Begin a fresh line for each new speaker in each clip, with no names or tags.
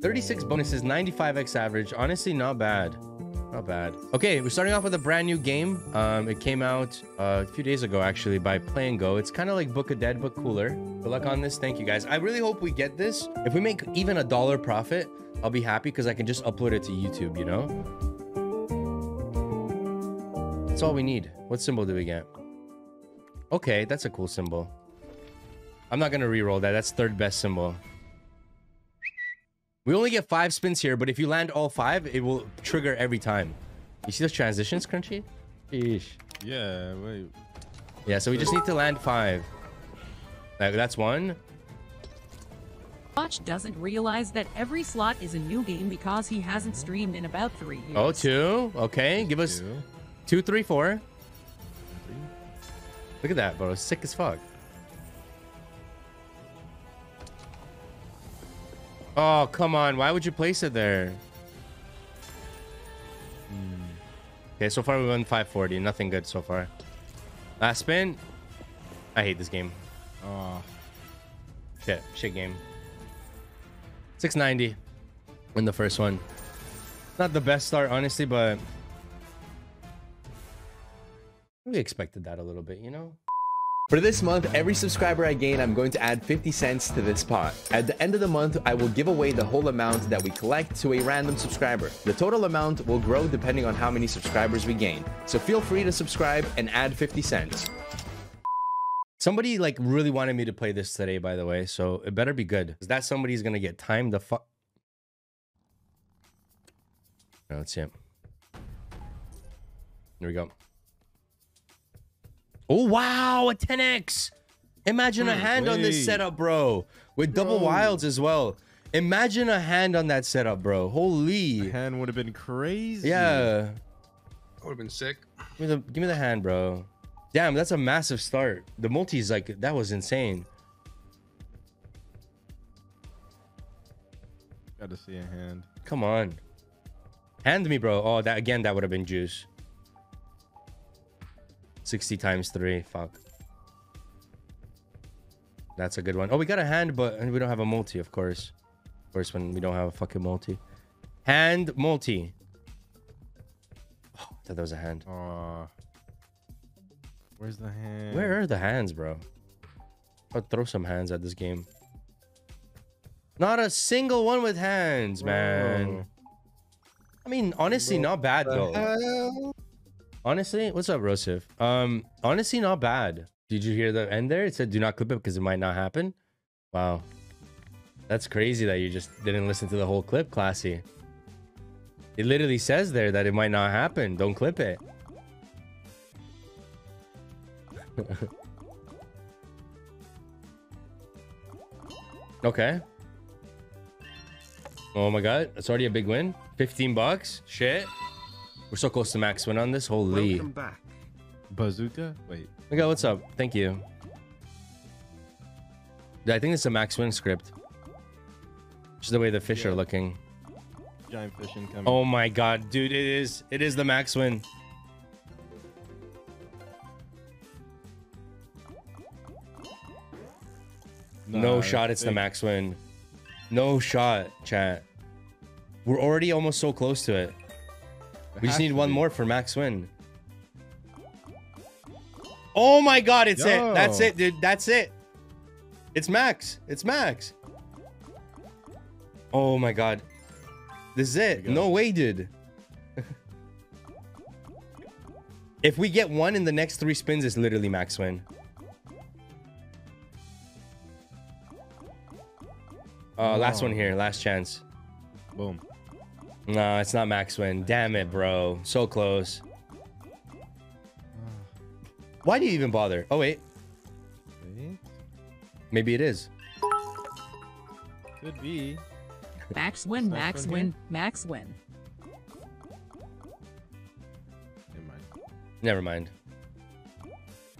36 bonuses, 95x average. Honestly, not bad. Not bad. Okay, we're starting off with a brand new game. Um, it came out uh, a few days ago, actually, by Play'n GO. It's kind of like Book of Dead, but cooler. Good luck on this. Thank you, guys. I really hope we get this. If we make even a dollar profit, I'll be happy because I can just upload it to YouTube, you know? That's all we need. What symbol do we get? Okay, that's a cool symbol. I'm not going to re-roll that. That's third best symbol. We only get five spins here, but if you land all five, it will trigger every time. You see those transitions, Crunchy? Sheesh.
Yeah, wait.
Yeah, so we just need to land five. Like, that's one.
Watch doesn't realize that every slot is a new game because he hasn't streamed in about three years.
Oh, two. Okay, give us
Two.
two, three, four. Look at that, bro. Sick as fuck. Oh, come on. Why would you place it there? Hmm. Okay, so far we won 540. Nothing good so far. Last spin. I hate this game.
Oh,
Shit. Shit game. 690. Win the first one. Not the best start, honestly, but... We expected that a little bit, you know?
For this month, every subscriber I gain, I'm going to add 50 cents to this pot. At the end of the month, I will give away the whole amount that we collect to a random subscriber. The total amount will grow depending on how many subscribers we gain. So feel free to subscribe and add 50 cents.
Somebody like really wanted me to play this today, by the way, so it better be good. Cause that somebody's gonna get time the fuck. Let's see it. There we go. Oh wow, a 10x! Imagine a hmm, hand on this setup, bro. With double
Bro.
wilds as well. Imagine a hand on that setup, bro. Holy.
hand would have been crazy.
Yeah.
That would have been sick.
Give me the give me the hand, bro. Damn, that's a massive start. The multi's like that was insane.
Got to see a hand.
Come on. Hand me, bro. Oh, that again, that would have been juice. 60 times 3. Fuck. That's a good one. Oh, we got a hand, but we don't have a multi, of course. Of course, when we don't have a fucking multi. Hand multi. Oh, I thought that was a hand.
Oh. Where's the hand?
Where are the hands, bro? I'll throw some hands at this game. Not a single one with hands, man. I mean, honestly, not bad though. Honestly, what's up, Rosif? Um, honestly, not bad. Did you hear the end there? It said do not clip it because it might not happen. Wow. That's crazy that you just didn't listen to the whole clip, classy. It literally says there that it might not happen. Don't clip it. okay. Oh my god, that's already a big win. 15 bucks? Shit. We're so close to max win on this. Holy.
Welcome back.
Bazooka? Wait.
Okay, what's up? Thank you. Yeah, I think it's a max win script. Just the way the fish are looking.
Giant fish incoming.
Oh my god, dude, it is. It is the max win. no shot, it's the max win. No shot, chat. We're already almost so close to it. We just need one
be.
more for max win. Oh my god, it's it. That's it, dude. That's it. It's max. It's max. Oh my god. This is it.
go.
No way, dude. if we get one in the next three spins, it's literally max win. Uh, last one here. Last chance.
Boom.
No, it's not max win. Damn it, bro. So close. Why do you even bother? Oh, wait.
Wait.
Maybe it is.
Could be.
Max win, max win, max win.
Never mind.
Never mind.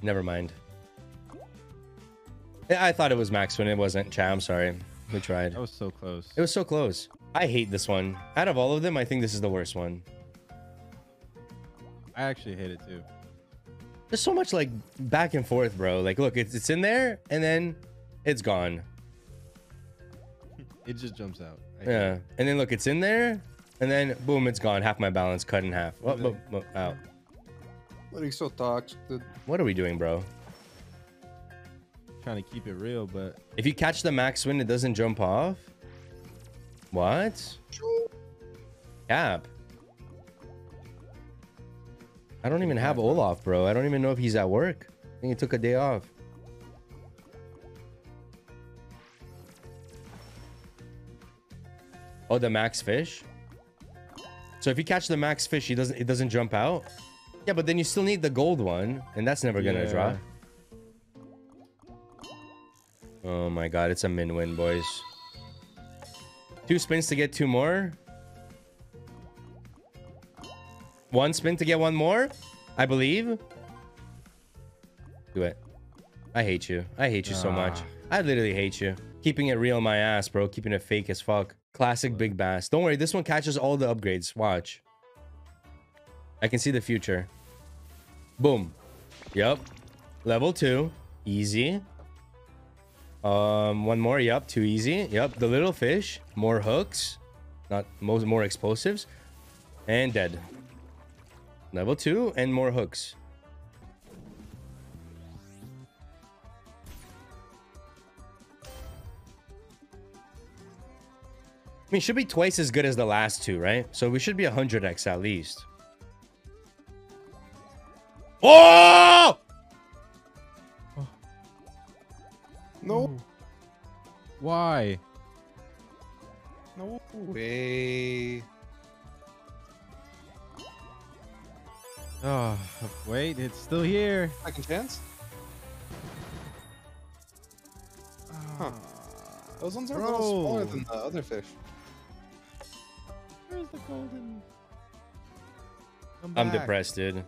Never mind. I thought it was max win. It wasn't. Chat, I'm sorry. We tried.
That was so close.
It was so close. I hate this one. Out of all of them, I think this is the worst one.
I actually hate it too.
There's so much like back and forth, bro. Like, look, it's, it's in there and then it's gone.
It just jumps out. I
Yeah.
it.
And then look, it's in there. And then boom, it's gone. Half my balance cut in half. Oh,
Really?
oh, oh, out.
What are you so toxic? dude?
What are we doing, bro?
Trying to keep it real, but
If you catch the max win, it doesn't jump off. What? Cap. I don't even have Olaf, bro. I don't even know if he's at work. I think he took a day off. Oh, the max fish. So if you catch the max fish, he doesn't. It doesn't jump out. Yeah, but then you still need the gold one, and that's never gonna
Yeah.
drop. Oh my god, it's a min win, boys. Two spins to get two more. One spin to get one more, I believe. Do it. I hate you. I hate you so much.
Ah.
I literally hate you. Keeping it real, my ass, bro. Keeping it fake as fuck. Classic Big Bass. Don't worry, this one catches all the upgrades. Watch. I can see the future. Boom. Yep. Level two. Easy. Um, one more. Yep, too easy. Yep, the little fish. More hooks. Not most more explosives. And dead. Level two and more hooks. I mean, should be twice as good as the last two, right? So we should be 100x at least. Oh!
No, hmm.
why?
no way.
Oh, wait, it's still here.
Second chance. Huh. Ah, Those ones are a little smaller than the other fish.
Where's the golden? Come
I'm
back.
depressed, dude.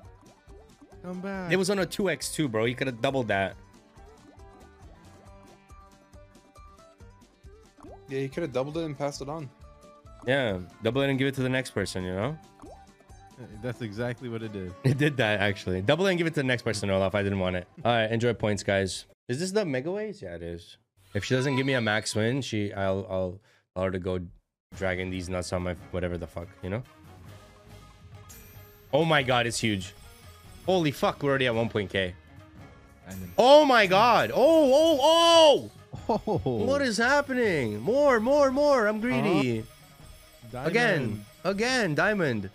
Come back.
It was on a 2x2, bro. You could have doubled that.
Yeah, you could have doubled it and passed it on.
Yeah, double it and give it to the next person, you know?
Uh, that's exactly what it did.
It did that, actually. Double it and give it to the next person, Olaf. I didn't want it. All right, enjoy points, guys. Is this the Mega Ways? Yeah, it is. If she doesn't give me a max win, she, I'll, I'll tell her to go dragging these nuts on my whatever the fuck, you know? Oh my god, it's huge. Holy fuck, we're already at 1.k.
And then-
Oh my god. Oh, oh, oh!
Oh,
What is happening? More, more, more. I'm greedy. Uh-huh. Again, again, diamond.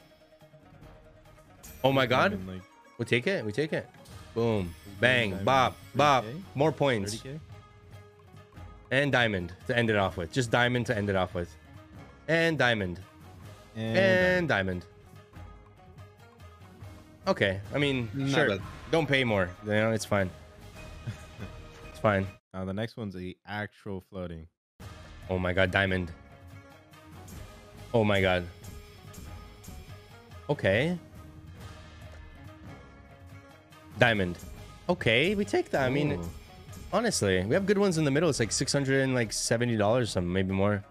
Oh my god.
Diamond, like
We take it. We take it. Boom. Bang.
diamond.
Bop. Bop.
30K?
More points.
30k.
And diamond to end it off with. Just diamond to end it off with. And diamond.
And,
And diamond. Okay. I mean,
Not
sure.
bad.
Don't pay more. You know, it's fine. it's fine.
Now the next one's the actual floating.
Oh my god, diamond. Oh my god. Okay. Diamond. Okay, we take that. I mean,
Oh.
honestly, we have good ones in the middle. It's like six hundred and like seventy dollars, some maybe more.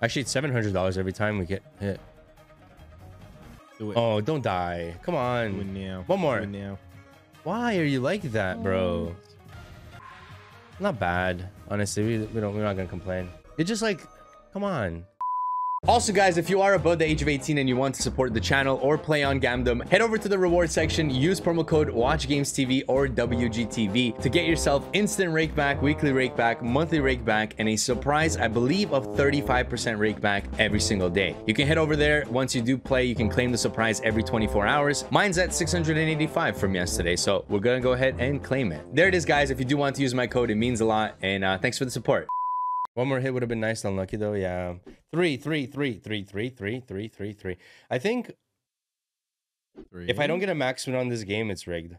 Actually, it's seven hundred dollars every time we get hit.
do it.
Oh, don't die! Come
Do
on.
now.
One more.
Do.
Why are you like that, bro? Oh. Not bad, honestly. We, we don't. We're not gonna complain. It's just like, come on.
Also, guys, if you are above the age of 18 and you want to support the channel or play on Gamdom, head over to the reward section, use promo code WatchGamesTV or WGTV to get yourself instant rakeback, weekly rakeback, monthly rakeback, and a surprise, I believe, of 35% rakeback every single day. You can head over there. Once you do play, you can claim the surprise every 24 hours. Mine's at 685 from yesterday, so we're gonna go ahead and claim it. There it is, guys. If you do want to use my code, it means a lot, and uh, thanks for the support.
One more hit would have been nice. Unlucky though. Yeah. Three, three, three, three, three, three, three, three, three. I think if I don't get a max win on this game, it's rigged.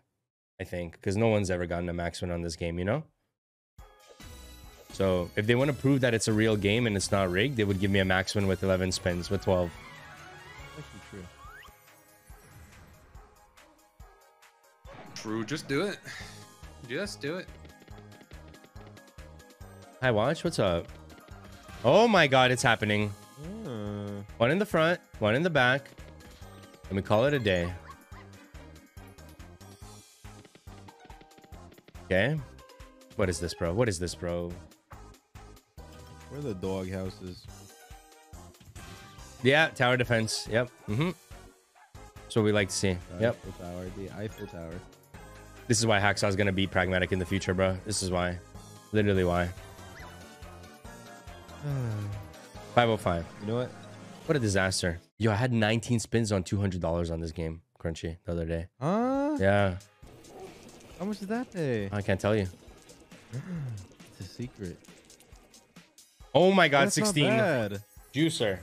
I think because no one's ever gotten a max win on this game. You know. So if they want to prove that it's a real game and it's not rigged, they would give me a max win with 11 spins with 12.
Actually true.
True, just do it. Just do it.
Hi, watch. What's up? Oh my God, it's happening.
Uh,
One in the front, one in the back. Let me call it a day. Okay. What is this, bro? What is this, bro?
where are the dog houses?
Yeah, tower defense. Yep. Mm-hmm. That's what we like to see. Yep.
Eiffel Tower, the Eiffel Tower.
This is why Hacksaw's gonna be pragmatic in the future, bro. This is why. Literally why. 505.
You know what?
What a disaster. Yo, I had 19 spins on $200 on this game, Crunchy, the other day.
Huh?
Yeah,
How much did that pay?
I can't tell you.
It's a secret.
Oh my god,
That's not
16.
bad.
Juicer.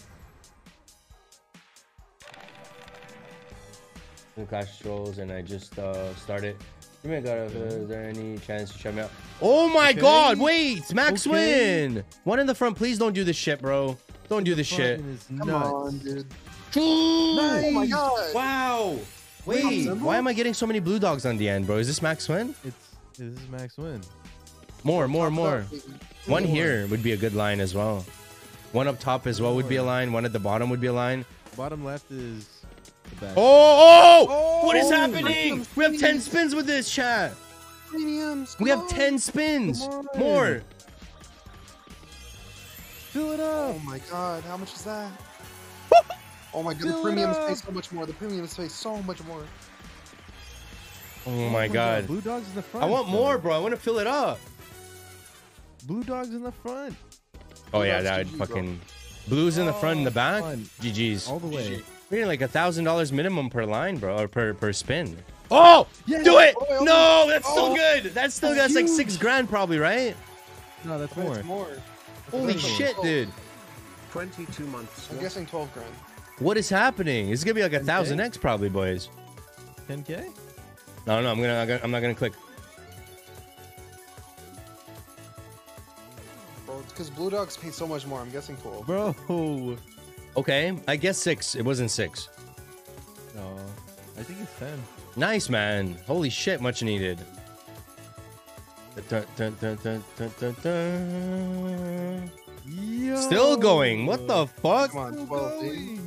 New Clash Trolls, and I just uh, started. You may got is there any chance to shut me out? Oh my
Okay.
god, wait! Max
Okay.
win! One in the front, please don't do this shit, bro. Don't do this shit.
Come on, dude.
Oh
my God.
Wow! Wait,
Symbol?
why am I getting so many blue dogs on the end, bro? Is this Max win?
It's this is Max win.
More, more, more. One here would be a good line as well. One up top as well would be a line. One at the bottom would be a line.
Bottom left is the back.
Oh, oh, oh! what is
Oh,
happening?
premium
We have 10
spins.
spins with this chat.
Premiums.
We have 10 spins. More.
Fill it up.
Oh my god, how much is that? oh my god, the
Fill it
premiums pay so much more. The premiums pay so much more.
Oh my god.
Blue dogs in the front.
I want
though.
more, bro. I want to fill it up.
Blue dogs in the front.
Oh yeah, that would
GG, bro.
fucking blues in the front and the
Oh,
back.
fun.
GG's.
All the way.
We're getting like a thousand dollars minimum per line, bro, or per per spin. Oh,
Yeah.
do it!
Oh,
No, that's still
oh.
good. That's still that's like six grand probably, right?
No, that's more.
It's more.
Holy
That's
shit, dude!
22 months.
I'm guessing 12 grand.
What is happening? It's gonna be like a thousand X probably, boys.
10k.
No, no, I'm gonna, I'm gonna, I'm not gonna click.
Bro, it's because Blue Dogs pay so much more. I'm guessing 12.
Bro.
Okay, I guess six. It wasn't six.
No. I think it's 10.
Nice, man. Holy shit, much needed. Dun, dun, dun, dun, dun, dun, dun.
Yo.
Still going. What the fuck?
Come on, 12, baby.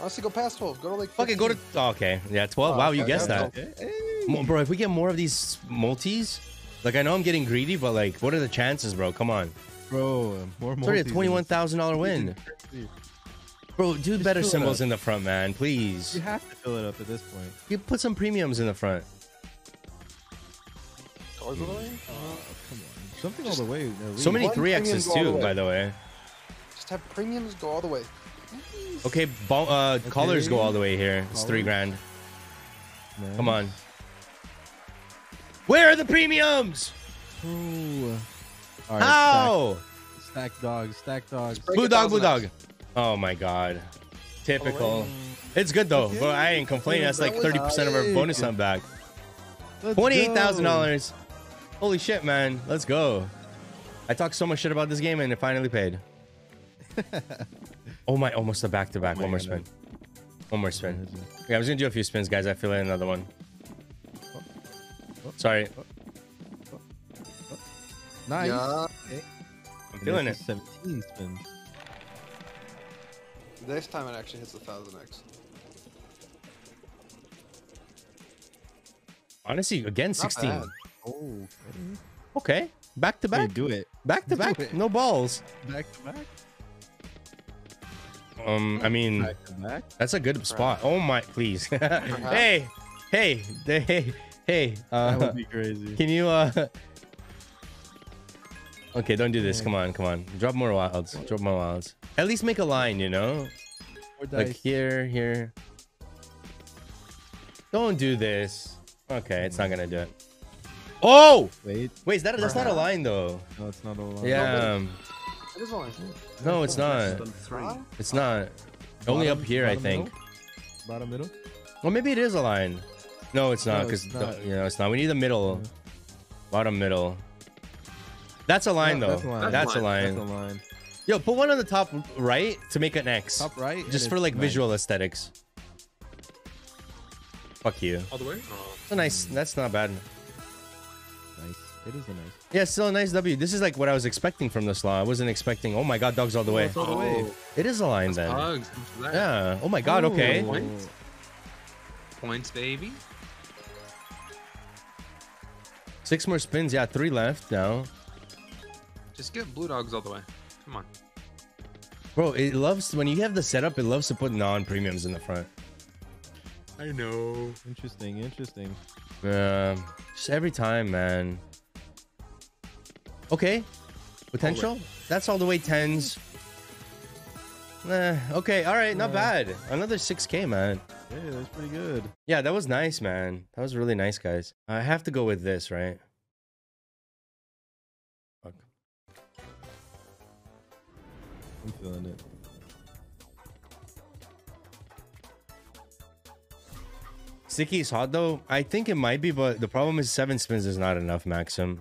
Honestly, go past 12. Go to like.
Fucking go to. oh, okay, yeah, 12.
Oh,
wow, you
okay,
guessed that.
okay.
Okay.
Bro, if we get more of these multis, like I know I'm getting greedy, but like, what are the chances, bro? Come on.
Bro, more
It's already a
multis
twenty-one
is-
thousand dollar win, bro. Do better symbols in the front, man. Please.
You have to fill it up at this point.
You put some premiums in the front.
Colors of the way?
Oh, come on. Something all the way. at
So many
One
three
premium
X's
go all the
too, by the way.
Just have premiums go all the way.
Okay, bo- uh, colors go all the way here. It's three grand.
Nice.
Come on. Where are the premiums?
Ooh. All right,
How?
Stack, stack dogs. Stack dogs.
Blue dog, blue dog. Oh my god. Typical. It's good though,
Okay.
but I ain't complaining. That's like 30% of our bonus on back. $28,000. Holy shit, man. Let's go. I talked so much shit about this game and it finally paid. oh my, almost a back to back.
Oh
One more spin. One more spin. Yeah, I was gonna do a few spins, guys. I feel like another one. Sorry,
Nice.
Yeah.
I'm feeling it.
17 spins.
This time it actually hits the 1000x.
Honestly, again,
Not
16.
bad.
Oh,
Okay, back to
okay.
back,
do it.
back to
do
back.
it.
No balls.
Back to back.
Um, I mean,
Back to back.
that's a good spot. Oh my, please. hey, hey, hey, hey.
That
Uh,
would be crazy.
Can you uh Okay, don't do this. Come on, come on. Drop more wilds. Drop more wilds. At least make a line, you know? Like here, here. Don't do this. Okay, it's not gonna do it. Oh!
Wait.
Wait, is that that's not a line though.
No, it's not a lot.
Yeah. um,
It is only.
No, it's not.
Than three.
Huh?
It's not. Only up here, I think.
middle? Bottom middle.
Well, maybe it is a line. No, it's not because
it's
you know it's not. We need the middle, bottom middle. That's a line
No,
though.
that's a line.
That's a line.
That's a line.
Yo, put one on the top right to make an X.
Top right.
Just for
it's
like
nice.
visual aesthetics. Fuck you.
All the way? Oh.
That's a nice. That's not bad.
Nice. It is a nice.
Yeah, still a nice W. This is like what I was expecting from this law. I wasn't expecting. Oh my god, dogs all the oh, way.
it's all the way. Oh.
It is a line then.
Bugs. How much is that?
Yeah. Oh my god. Okay.
Oh.
Points? Points, baby.
Six more spins. Yeah, three left now.
Just get blue dogs all the way. Come on.
Bro, it loves when you have the setup. It loves to put non-premiums in the front.
I know.
Interesting, interesting.
Yeah, just every time, man. Okay, potential. That's all the way tens. Eh, okay, all right, not bad. Another 6k, man.
Yeah, that's pretty good.
Yeah, that was nice, man. That was really nice, guys. I have to go with this, right?
I'm feeling it.
Sticky is hot though. I think it might be, but the problem is seven spins is not enough, Maxim.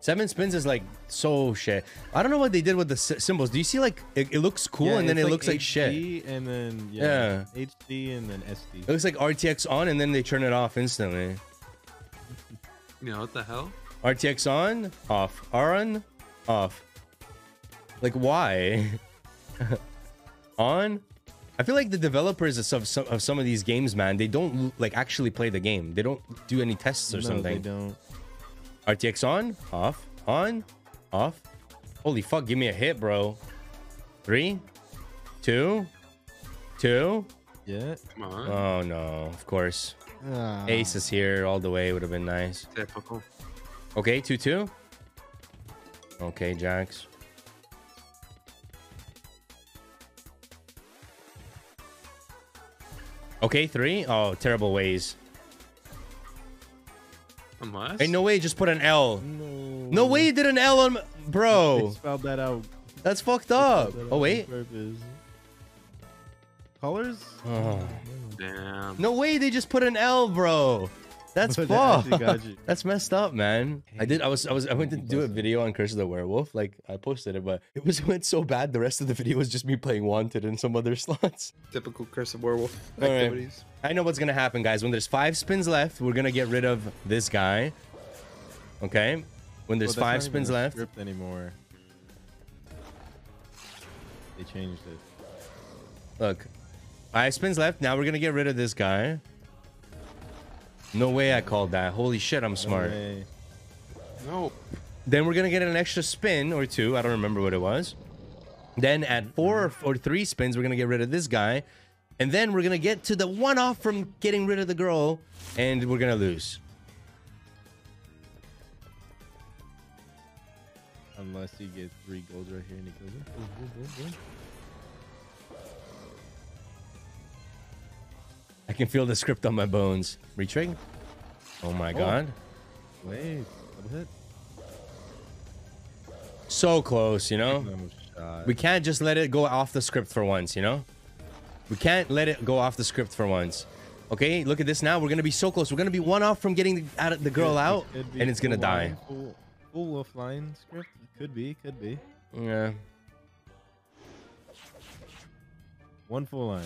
Seven spins is like so shit. I don't know what they did with the symbols. Do you see like it, it looks cool
Yeah,
and then
it's
it looks like shit?
HD And then yeah,
Yeah.
HD and then SD.
It looks like RTX on and then they turn it off instantly.
You know what the hell?
RTX on, off. on, off. Like why? on. I feel like the developers of some, some- of some of these games, man, they don't like actually play the game. They don't do any tests or
no,
something.
they don't.
RTX on, off, on, off. Holy fuck, give me a hit, bro. Three, two, two.
Yeah.
Come on.
Oh no, of course.
Ah.
Ace is here all the way, would have been nice.
Typical.
Okay, 2 2. Okay, Jax. Okay, three. Oh, terrible ways.
Unless.
Hey, no way, just put an L.
No.
No way you did an L on.
They
Bro,
spelled that out.
that's fucked up.
That
Oh, wait.
Colors?
Oh.
Damn.
No way, they just put an L, bro. That's
That
fucked.
actually got you.
That's messed up, man. I did. I was. I was. I went to do a video on Curse of the Werewolf. Like I posted it, but it was went so bad. The rest of the video was just me playing Wanted and some other slots.
Typical Curse of Werewolf
All right.
activities.
I know what's gonna happen, guys. When there's five spins left, we're gonna get rid of this guy. Okay. When there's
Well,
five
that's not even
spins
a
left.
Script anymore. They changed it.
Look, five spins left. Now we're gonna get rid of this guy. No way I called that. Holy shit, I'm smart.
way.
No.
Then we're gonna get an extra spin or two. I don't remember what it was. Then at four or three spins, we're gonna get rid of this guy, and then we're gonna get to the one off from getting rid of the girl, and we're gonna lose.
Unless he gets three golds right here and he kills
I can feel the script on my bones. Retrig. Oh my oh. god.
Wait, double hit.
So close, you know?
No.
We can't just let it go off the script for once, you know? We can't let it go off the script for once. Okay, look at this now. We're gonna be so close. We're gonna be one off from getting the, out of the girl out,
be
and it's gonna die.
Full, full offline script. Could be, could be.
Yeah.
One full line.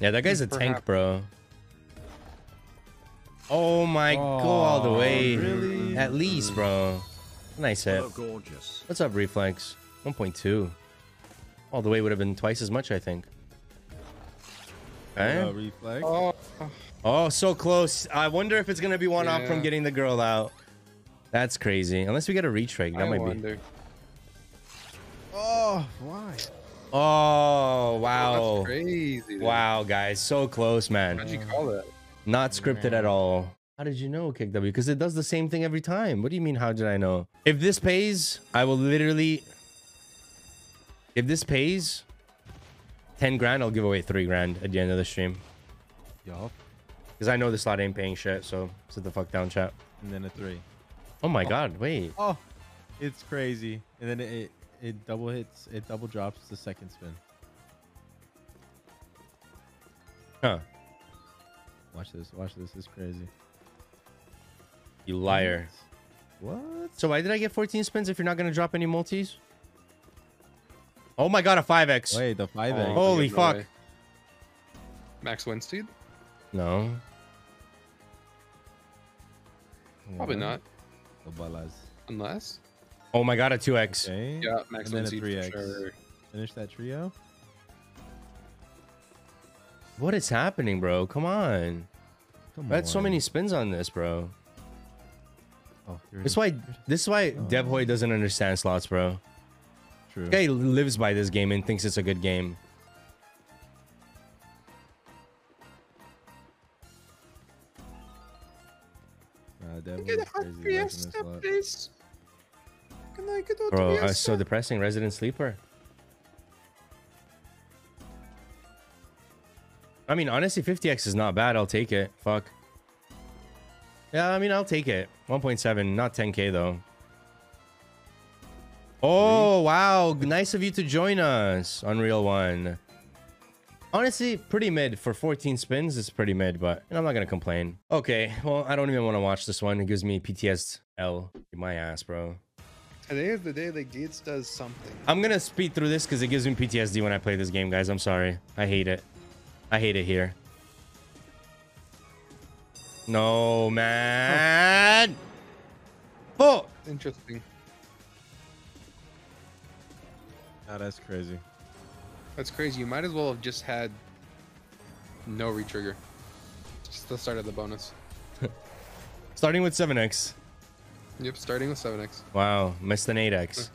At least.
Yeah, that guy's a tank, bro. Oh my, oh, go all the
Oh,
way.
really?
At least, bro. Nice hit.
Oh, gorgeous.
What's up, Reflex? 1.2. All the way would have been twice as much, I think. Okay. Eh?
reflex.
Oh,
Oh, so close. I wonder if it's gonna be one off from getting the girl out. That's crazy. Unless we get a retrig, that
I
might be.
wonder.
Oh, why?
Oh wow,
That's crazy. dude.
wow, guys, so close, man.
How'd you call that?
Not scripted at all. How did you know, Kick W? Because it does the same thing every time. What do you mean? How did I know? If this pays, I will literally. If this pays, ten grand, I'll give away three grand at the end of the stream.
Yup.
Because I know this slot ain't paying shit. So sit the fuck down, chat.
And then a three.
Oh my oh. god, wait.
Oh, it's crazy. And then it it double hits. It double drops the second spin.
Huh?
Watch this. Watch this. It's crazy.
You liar.
What?
So why did I get 14 spins if you're not gonna drop any multis? Oh my god, a 5x.
Wait, the 5x.
Holy
no
fuck.
way. Max Winstead?
No.
Probably not.
The balas.
Unless.
Oh my god, a 2x.
Okay.
Yeah, Max
And then a 3x.
sure.
Finish that trio.
What is happening, bro? Come on.
Come
I had so many spins on this, bro.
Oh,
This
is.
why this is why
Oh.
Devhoy doesn't understand slots, bro.
true.
Guy lives by this game and thinks it's a good game.
Uh, nah, Devin
Get
was
a hot
crazy back in this
fiesta,
lot.
please. Can I get out
Bro,
to
uh, so depressing. Resident Sleeper. I mean, honestly, 50x is not bad. I'll take it. Fuck. Yeah, I mean, I'll take it. 1.7, not 10k though. Oh, wow. Nice of you to join us. Unreal One. Honestly, pretty mid for 14 spins. It's pretty mid, but I'm not gonna complain. Okay, well, I don't even want to watch this one. It gives me PTSL. In my ass, bro.
At the end of the day, the Gates does something.
I'm gonna speed through this because it gives me PTSD when I play this game, guys. I'm sorry. I hate it. I hate it here. No, man. Oh,
Interesting.
Nah, that's crazy.
That's crazy. You might as well have just had no retrigger. Just the start of the bonus.
starting with 7x.
Yep, starting with 7x.
Wow, missed an 8x.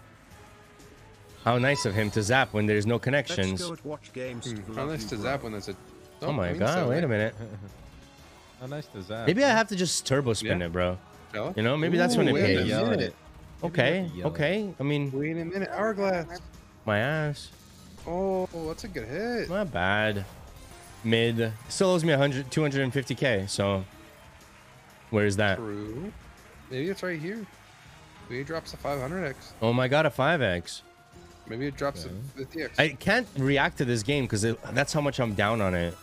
How nice of him to zap when there's no connections.
Let's go and watch games.
Hmm, How nice to
bro.
zap when there's a.
Oh my
I mean,
god, wait a minute.
How nice does that?
Maybe I have to just turbo spin
Yeah.
it, bro.
Fella?
You know, maybe that's when it
Ooh, wait a
pays.
Yell it.
Okay,
Yell at it.
okay. I mean,
Wait a minute. Hourglass.
my ass.
Oh, that's a good hit.
Not bad. Mid. Still owes me 100, 250k, so where's that?
True. Maybe it's right here. Maybe it drops a 500x.
Oh my god, a 5x.
Maybe it drops
Okay.
a 50x.
I can't react to this game because that's how much I'm down on it.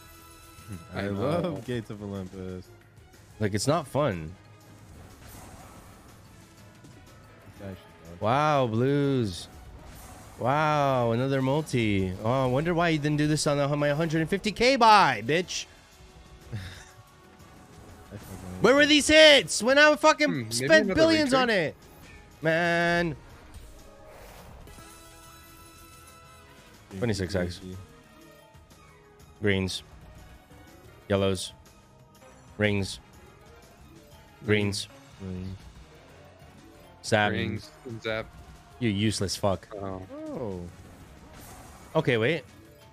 I,
I
love Gates of Olympus.
Like, it's not fun.
It's actually fun.
Wow, blues. Wow, another multi. Oh, I wonder why you didn't do this on my 150k buy, bitch. Where were these hits when I fucking
Hmm,
spent billions
retreat?
on it? Man. 26x. Greens. Yellows. Rings. Greens.
Ring.
Zap.
Rings, zap.
You useless fuck.
Oh.
Oh.
Okay, wait.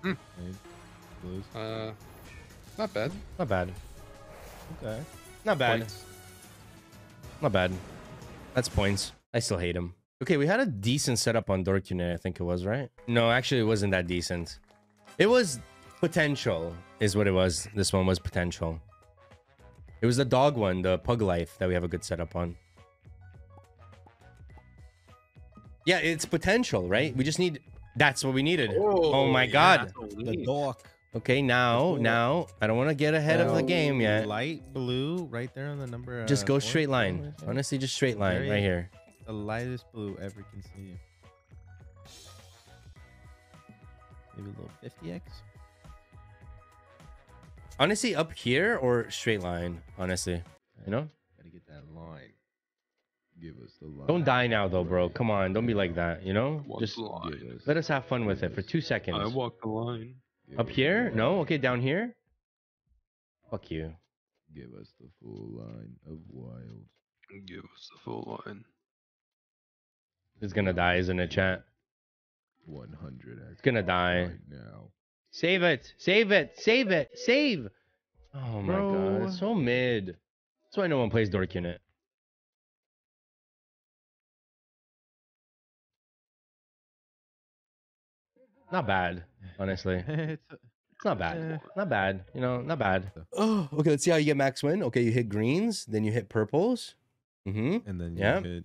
Blues.
Uh, not bad.
Not bad.
Okay.
Not bad.
Points.
Not bad. That's points. I still hate him. Okay, we had a decent setup on Dork Unit, I think it was, right? No, actually, it wasn't that decent. It was potential, is what it was. This one was potential. It was the dog one, the pug life, that we have a good setup on. Yeah, it's potential, right? We just need. That's what we needed. Oh, oh my god.
The dork.
Okay, now, now, I don't want to get ahead of the game yet.
Light blue right there on the number.
Just
uh,
go
four,
straight line.
what is that?
Honestly, just straight line
Very-
right here.
The lightest blue ever can see. Maybe a little 50x.
Honestly, up here or straight line. Honestly, you know.
Gotta get that line. Give us the line.
Don't die now, though, bro. Come on, don't be like that. You know.
Walk
Just
line.
Let us have fun with it for two seconds.
I walk the line.
Give
Up here? No. Okay, down here. Fuck you.
Give us the full line of wild.
Give us the full line.
It's gonna die, isn't it, chat?
100x.
It's gonna die.
right now.
Save it. Save it. Save it. Save. Oh my god, it's so mid. That's why no one plays Dork Unit. Not bad, honestly.
it's,
It's not bad.
Eh.
Not bad. You know, not bad. Oh, okay. Let's see how you get max win. Okay, you hit greens, then you hit purples. Mm-hmm.
and then you
Yeah.
hit,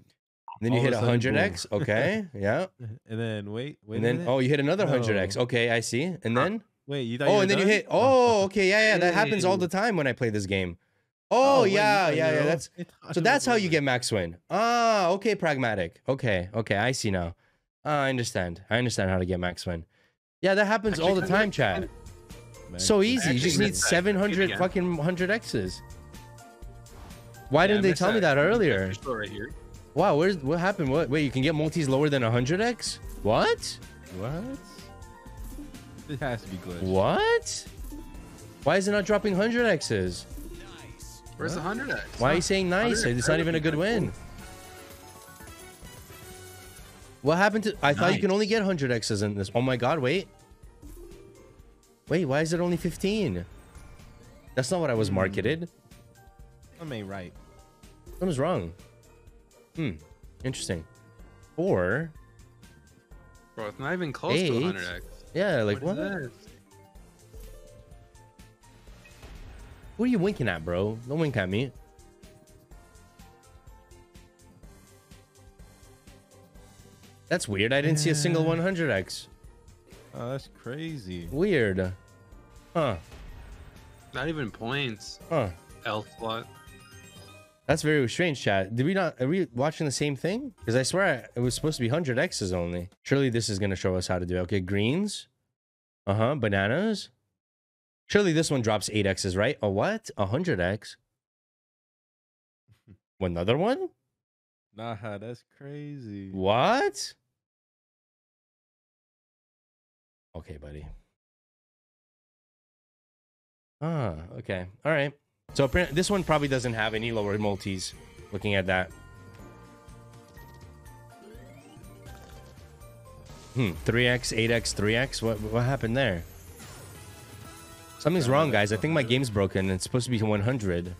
Then you hit
a
100x. Okay. Yeah.
and then wait, wait.
and then
minute.
oh, you hit another 100x.
No.
Okay, I see. And then
wait, you thought
oh,
were
and then you hit. Oh, okay. Yeah, yeah. That happens all the time when I play this game. Oh,
wait, you
yeah,
thought you
yeah, yeah. That's so. That's how you get max win. Ah, okay. Pragmatic. Okay, okay. I see now. Ah, I understand. I understand how to get max win. Yeah, that happens all the time,
Chad.
So easy. You just need 700 fucking 100 X's. Why
Yeah,
didn't they tell me that earlier?
right here.
Wow, where's what happened? What? Wait, you can get multis lower than 100x? What?
What? It has to be glitched.
What? Why is it not dropping 100x's? Nice.
Where's the 100x?
Why are you saying nice? It's not even a good win.
Kinda
What happened to? I thought you can only get 100 X's in this. Oh my god, wait. Wait, why is it only 15? That's not what I was marketed.
I'm a right.
Something's wrong. Hmm. Interesting. Four.
Bro, it's not even close
Eight.
to 100x.
Yeah, like
What
what?
is this?
What are you winking at, bro? Don't wink at me. That's weird. I didn't see a single 100x.
Oh, that's crazy.
Weird. Huh.
Not even points.
Huh.
L slot.
That's very strange, chat. Did we not? Are we watching the same thing? Because I swear I, it was supposed to be 100 X's only. Surely this is going to show us how to do it. Okay, greens. Uh huh. Bananas. Surely this one drops 8 X's, right? A what? A 100X. Another one?
Nah, that's crazy.
What? Okay, buddy. Ah, okay. All right. So this one probably doesn't have any lower multis. Looking at that. Hmm. 3x, 8x, 3x. What what happened there? Something's wrong, guys. I think my game's broken. It's supposed to be 100.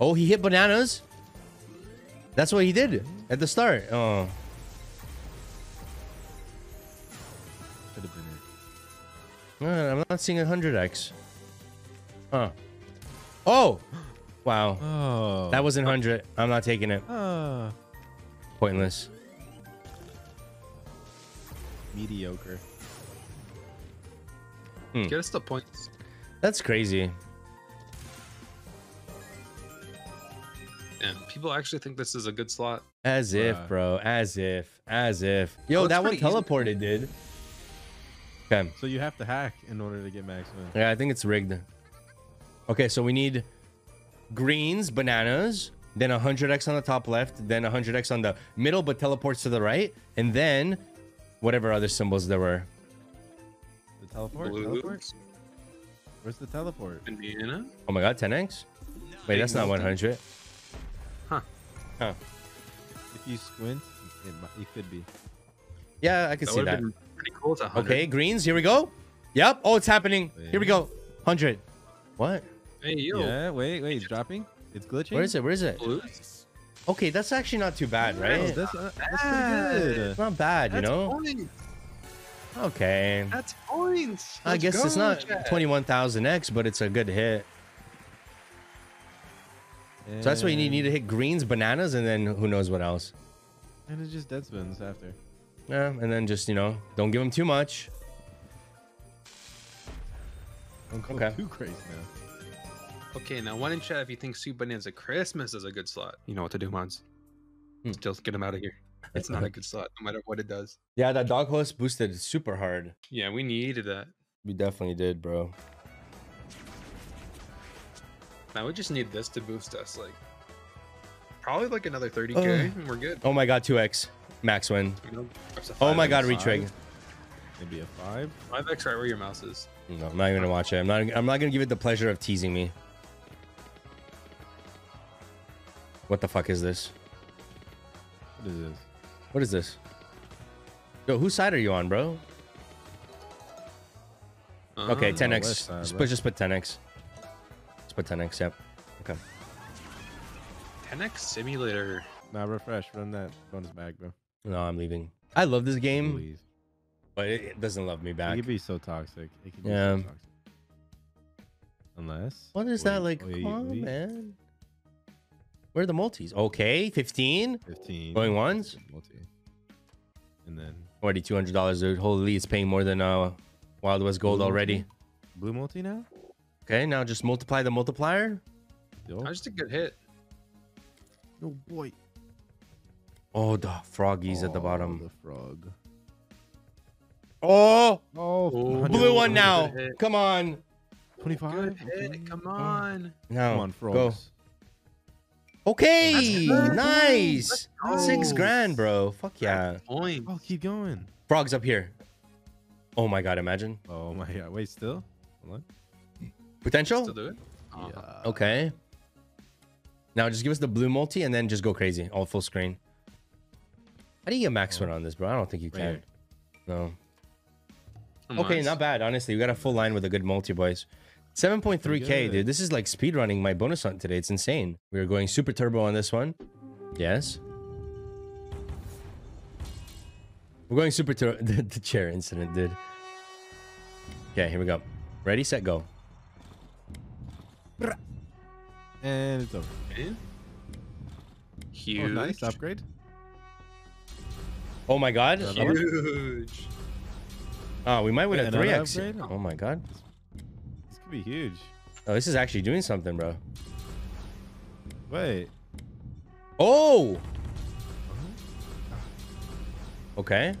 Oh, he hit bananas. That's what he did at the start. Oh. I'm not seeing a 100x. Huh. Oh! Wow.
Oh.
That wasn't 100. I'm not taking it.
Ah.
Pointless.
mediocre.
Get us the points.
That's crazy.
And people actually think this is a good slot.
As if,
Bruh.
bro. As if. As if. Yo,
Oh,
that one
pretty easy.
teleported, dude. Okay.
So you have to hack in order to get maximum.
Yeah, I think it's rigged. Okay, so we need greens, bananas, then 100x on the top left, then 100x on the middle, but teleports to the right, and then whatever other symbols there were.
The teleport?
Blue.
teleport? Where's the teleport?
Indiana.
Oh my god, 10x? Wait, that's not 100.
Huh.
Huh.
If you squint, it, mi- it could be.
Yeah, I can
That
see
would have
that.
Been pretty cool to 100.
Okay, greens, here we go. Yep. Oh, it's happening. Here we go. 100. What?
Hey, yo.
Yeah, wait, wait, it's dropping? It's glitching?
Where is it? Where is it?
Blues.
Okay, that's actually not too bad,
Oh,
right?
that's, uh, that's pretty good.
It's not bad, you know?
points.
Okay.
That's points.
I
Let's
guess it's not 21,000x, but it's a good hit. So that's what you need. You need to hit greens, bananas, and then who knows what else.
And it's just dead spins after.
Yeah, and then just, you know, don't give him too much.
Don't go
Okay.
too crazy now.
Okay, now one in chat if you think Sweet Bonanza Christmas is a good slot. You know what to do, Mons.
Hmm.
Just get him out of here. It's not a good slot, no matter what it does.
Yeah, that dog house boosted super hard.
Yeah, we needed that.
We definitely did, bro.
Now we just need this to boost us, like probably like another 30k,
Ugh.
and we're good.
Oh my god, 2x. Max win.
You know, up to
Oh my god,
5x.
retrig.
Maybe a five?
5x right where your mouse is.
No, I'm not even gonna watch it. I'm not I'm not gonna give it the pleasure of teasing me. What the fuck is this?
What is this?
What is this? Yo, whose side are you on, bro? Okay,
Uh,
10x.
side,
just,
bro.
put, just put 10x. Just put 10x, yep. Okay.
10x simulator.
Nah, refresh. Run that bonus back, bro.
No, I'm leaving. I love this game,
Please.
but it, it doesn't love me back.
It
back.
could be so toxic. It could be
Yeah.
so toxic. Unless.
What is that like?
wait,
Come on,
wait.
man. Where are the multis? Okay, 15.
15.
Going once?
Multi. And then.
Already $200, dude. Holy, it's paying more than uh, Wild West Gold
blue
already.
multi? Blue multi now?
Okay, now just multiply the multiplier.
Yo.
That was just a good hit.
Oh boy.
Oh, the froggies at the
Oh,
bottom.
The frog.
Oh,
Oh,
Oh,
blue one now. Come on.
25.
Good hit. Come on.
Now,
Come on,
go.
frogs.
Okay,
good.
nice. Six grand, bro. Fuck yeah.
Point.
Oh, keep going.
Frogs up here. Oh my god, imagine.
Oh my god. Wait, still? Hold
Potential?
Still do it. Uh-huh.
Yeah.
Okay. Now just give us the blue multi and then just go crazy. All full screen. How do you get max oh. win on this, bro? I don't think you can.
Rare.
No.
Come
Okay,
on.
not bad. Honestly, we got a full line with a good multi, boys. 7.3k, dude. This is like speed running my bonus hunt today. It's insane. We are going super turbo on this one. Yes. We're going super turbo. The, the chair incident, dude. Okay, here we go. Ready, set, go.
And it's over.
Okay.
Oh, nice upgrade.
Oh my god.
Another one?
Huge.
Oh, we might win
Wait,
a 3x. Oh my god.
This could be huge.
Oh, this is actually doing something, bro.
Wait.
Oh! Okay.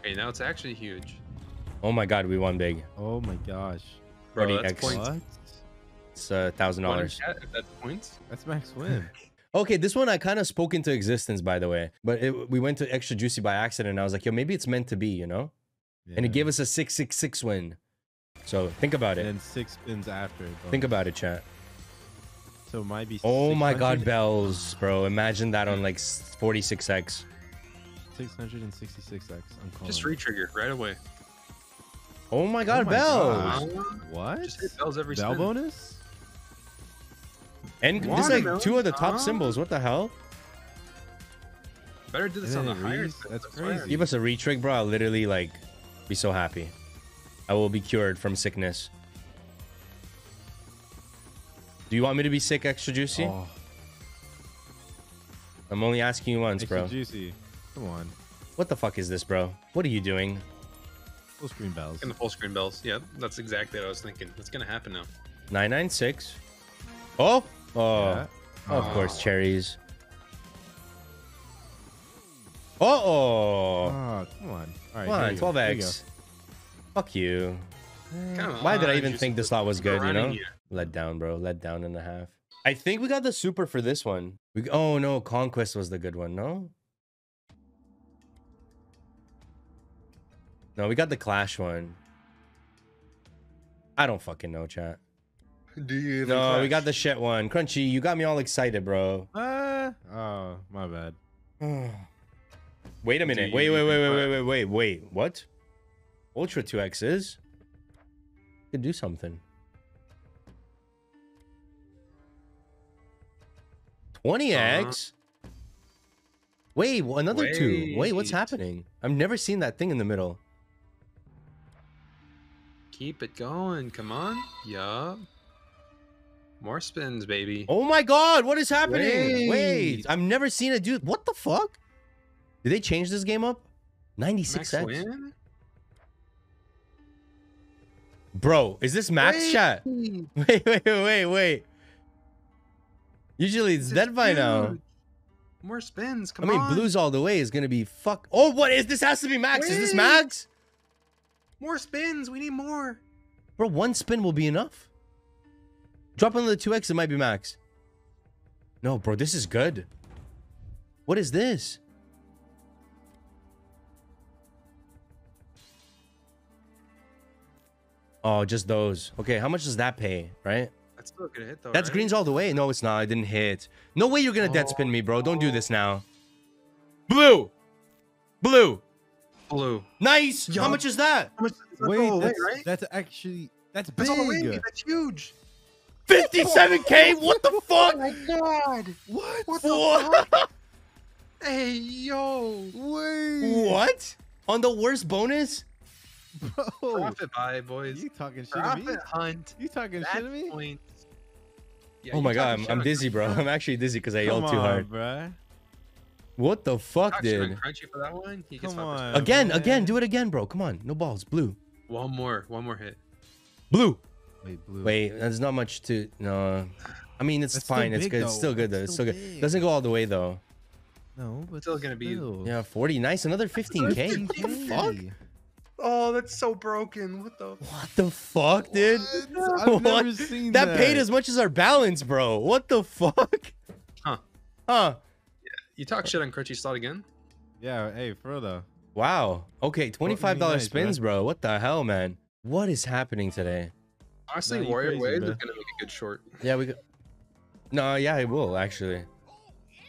Okay, now it's actually huge.
Oh my god, we won big.
Oh my gosh.
Bro,
40x.
that's points.
What?
It's a thousand
One in
dollars.
That's points.
That's max win.
Okay, this one I kind of spoke into existence, by the way. But it, we went to extra juicy by accident. And I was like, yo, maybe it's meant to be, you know? And it gave us a six six six win. So think about it.
And six spins after. it, though.
Think about it, chat.
So it might be.
Oh my god, bells, bro! Imagine that on like forty six x.
666x. I'm calling.
Just
it.
re-trigger right away.
Oh my oh god,
my
bells!
gosh. What?
Just hit bells every
Bell
spin.
bonus?
And this is like two of the top
Huh?
symbols. What the hell?
Better do this
And
on the
then it
higher
reads- that's
I
crazy.
Give us a retrig, bro. I'll literally like be so happy. I will be cured from sickness. Do you want me to be sick, extra juicy?
Oh,
I'm only asking you once,
extra
bro.
juicy. Come on.
What the fuck is this, bro? What are you doing?
Full screen bells.
And the full screen bells. Yeah, that's exactly what I was thinking. What's gonna happen now?
996. Oh! Oh.
Yeah.
Of course, cherries. Uh oh!
Oh, come on. All right.
Come on,
here you go, here you
12x. Fuck you.
Come
Why did I even think the
supposed
slot was good, you know?
here.
Let down, bro. Let down and a half. I think we got the super for this one. We, oh no, Conquest was the good one, no? No, we got the Clash one. I don't fucking know, chat.
Do you?
No, we got the shit one. Crunchy, you got me all excited, bro.
go. Uh, oh, my bad.
wait a minute. Wait, wait, wait, wait, wait, wait, wait, wait. What? Ultra 2X is? Could do something. 20X? Wait, wh- another two. Wait, what's happening? I've never seen that thing in the middle.
Keep it going. Come on. Yup. More spins, baby.
Oh my god, what is happening? Wait,
Wait.
I've never seen a dude. What the fuck? Did they change this game up? 96x?
win?
Bro, is this max
Wait.
chat? Wait, wait, wait, wait. Usually it's
This
dead by now.
More spins. Come on.
I mean,
on.
blues all the way is gonna be fuck. Oh, what is this? Has to be max. Is this max?
More spins. We need more.
Bro, one spin will be enough. Drop another two X. It might be max. No, bro, this is good. What is this? Oh, just those. Okay, how much does that pay? Right?
That's still a good hit, though.
That's
right?
greens all the way. No, it's not. I didn't hit. No way you're gonna dead spin me, bro. Don't do this now. Blue. Blue.
Blue.
Nice. How much is that?
How much- that's
Wait,
all the way,
that's,
right?
that's actually that's big.
That's all the way. That's huge.
57k? What the fuck?
Oh my god.
What?
What the
What?
fuck? Hey, yo.
Wait,
What? On the worst bonus?
bro.
Profit buy, boys.
You talking shit to
Profit
me?
hunt.
You talking
That's
shit to me?
points. Yeah,
oh my god, I'm, I'm dizzy, bro. I'm actually dizzy because I yelled too
on,
hard.
bruh.
What the fuck,
Talk shit on
dude?
Crunchy for that one. He gets
Come on.
Again,
man.
again, do it again, bro. Come on. No balls. Blue.
One more. One more hit.
Blue.
Wait, blue.
Wait, there's not much to. No. I mean, it's
That's still
fine. It's
big,
good. It's
though.
still good, though.
That's
It's still
still
good.
big.
Doesn't go all the way, though.
No, but
Still gonna be-
still.
Yeah, 40. Nice. Another 15k. What the fuck?
Oh, that's so broken. What the?
What the fuck, dude?
What? I've never seen
That
that.
paid as much as our balance, bro. What the fuck?
Huh.
Huh.
You talk shit on Crunchy slot again?
Yeah, hey, for real though.
Wow. Okay, $25
nice,
spins, bro. What the hell, man? What is happening today?
Honestly,
Nah,
Warrior
crazy,
Ways
bro.
is gonna make a good short.
Yeah, we got. No, yeah, it will actually.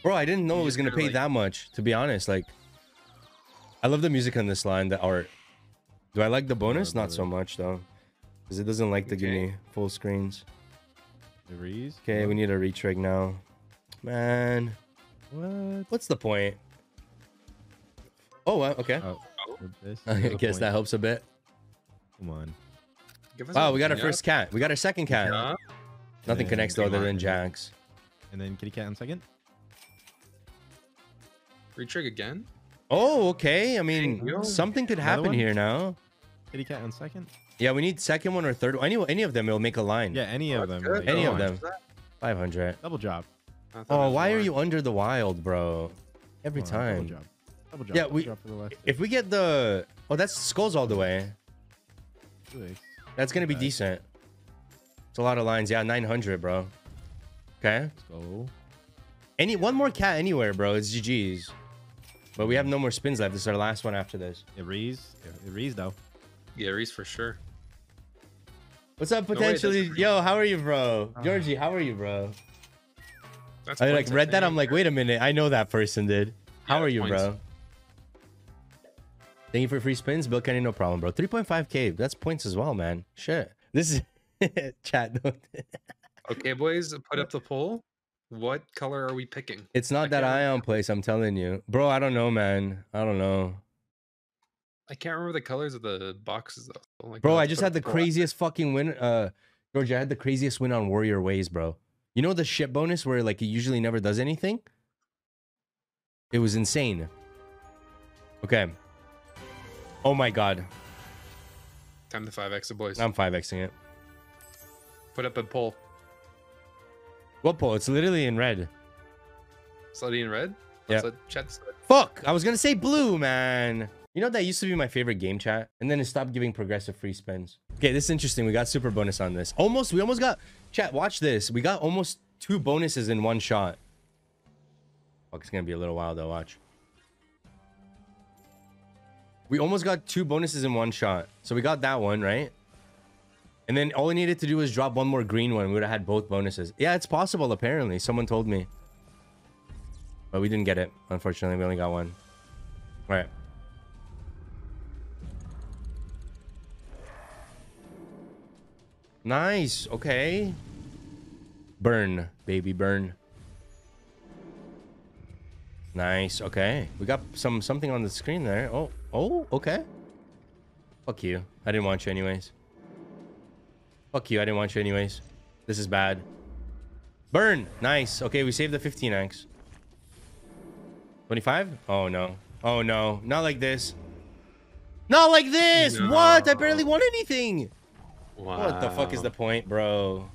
Bro, I didn't know
You
it was gonna pay
like-
that much. To be honest, like, I love the music on this line, the art. Do I like the bonus?
I
Not so much though, because it doesn't like to give me full screens.
The Reese.
Okay, we need a retrig now. Man,
What?
what's the point? Oh, well, okay.
Oh. oh.
I guess
point.
that helps a bit.
Come on.
Give us
Wow, we got our
yeah.
first cat. We got our second cat.
Yeah.
Nothing
Yeah,
connects though other than Jax.
And then kitty cat in second.
Retrig again.
Oh, okay. I mean, something could happen here now.
Kitty cat in second.
Yeah, we need second one or third. one. Any any of them it'll make a line.
Yeah, any of
oh,
them.
good.
Any
Oh,
of them. 500.
Double job.
I thought it
Oh,
was
why are you under the wild, bro? Every
Come on, Double
time.
job. Double job.
Yeah,
double
we-
job for the left.
If we get the oh, that's skulls all the way.
Two
That's gonna be
Okay.
decent. It's a lot of lines. Yeah, 900, bro. Okay.
Let's go.
Any one more cat anywhere, bro. It's GG's. But we have no more spins left. This is our last one after this.
It rees. It Reese though.
Yeah, rees for sure.
What's up,
wait,
potentially?
that's-
Yo, how are you, bro?
Ah.
Georgie, how are you, bro?
That's
I like read that. I'm like, wait a minute. I know that person did. How
Yeah,
are you,
points.
bro? Thank you for free spins, Bill Kenny. No problem, bro. 3.5k. That's points as well, man. Shit. This is chat.
Okay, boys, put up the poll. What color are we picking?
It's not that
can't-
ion place. I'm telling you, bro. I don't know, man. I don't know,
I can't remember the colors of the boxes though. like,
bro. I just had the craziest fucking win. Uh, George, I had the craziest win on Warrior Ways, bro. You know the ship bonus where like it usually never does anything. It was insane. Okay. Oh my god,
Time to five X the boys.
I'm five xing it.
Put up a poll.
What poll? It's literally in red.
Slutty in red.
Yeah.
Chat.
Fuck! I was gonna say blue, man. You know that used to be my favorite game chat, and then it stopped giving progressive free spins. Okay, this is interesting. We got super bonus on this. Almost, we almost got chat. Watch this. We got almost two bonuses in one shot. Fuck, it's gonna be a little while though. Watch. We almost got two bonuses in one shot. So we got that one right, and then all we needed to do was drop one more green one. We would have had both bonuses. Yeah, it's possible. Apparently, someone told me. But we didn't get it. Unfortunately, we only got one. All right. Nice. Okay. Burn, baby, burn. Nice. Okay. We got some something on the screen there. Oh, oh, okay. Fuck you. I didn't want you anyways. Fuck you. I didn't want you anyways. This is bad. Burn. Nice. Okay, we saved the 15x. 25? Oh no. Oh no. Not like this. Not like this. What? I barely won anything. What the fuck is the point, bro?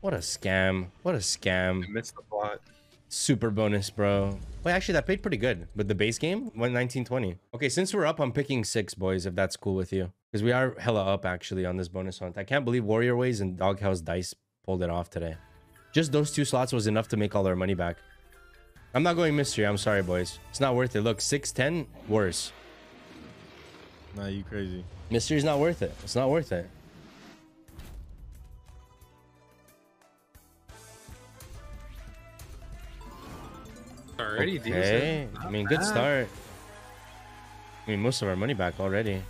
What a scam. What a scam.
I missed the plot.
Super bonus, bro. Wait, actually, that paid pretty good. But the base game went 1920. Okay, since we're up, I'm picking six, boys, if that's cool with you. Because we are hella up, actually, on this bonus hunt. I can't believe Warrior Ways and Doghouse Dice pulled it off today. Just those two slots was enough to make all our money back. I'm not going mystery. I'm sorry, boys. It's not worth it. Look, 610, worse.
Nah, you crazy.
Mystery's not worth it. It's not worth it.
Already
Okay.
decent.
I mean, good start. I mean, most of our money back already.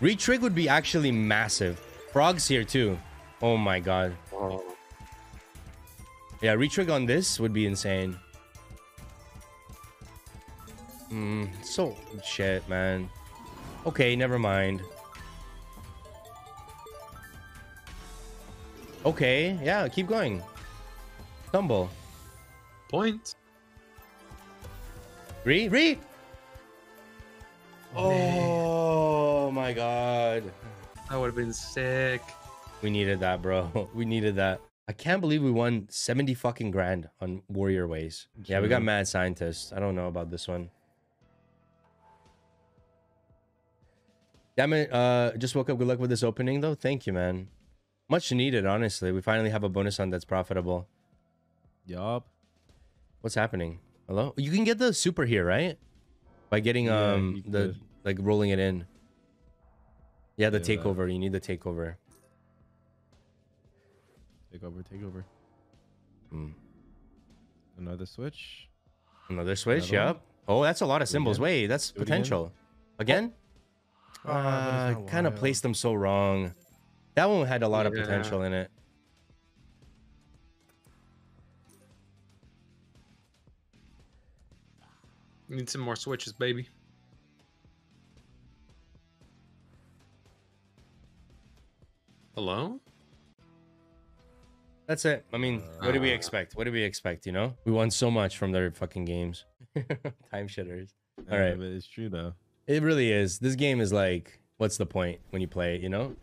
Retrig would be actually massive. Frogs here too. Oh my god.
Oh,
Yeah, retrig on this would be insane. Hmm, so shit, man. Okay, never mind. Okay, yeah, keep going. Tumble.
point.
Re, re. Oh my god.
That would have been sick.
We needed that, bro. We needed that. I can't believe we won 70 fucking grand on Warrior Ways. Yeah, we got Mad Scientist. I don't know about this one. Damn it. Uh, just woke up. Good luck with this opening, though. Thank you, man. Much needed, honestly. We finally have a bonus on that's profitable.
Yup.
What's happening? Hello? You can get the super here, right? By getting
Yeah,
um the
could.
like rolling it in. Yeah, the
Yeah, that-
takeover. You need the takeover.
Take over, take over.
Hmm.
Another switch.
Another switch.
Another one?
Yep. Oh, that's a lot of symbols.
again?
Wait, that's
Do it again?
potential. Again?
Ah,
Uh, kind of placed them so wrong. That one had a lot of potential in it.
Need some more switches, baby. Hello?
That's it. I mean, what do we
Uh.
expect? What do we expect? You know, we won so much from their fucking games. Time shitters.
Yeah,
Alright.
but it's true though.
It really is. This game is like, what's the point when you play it? You know,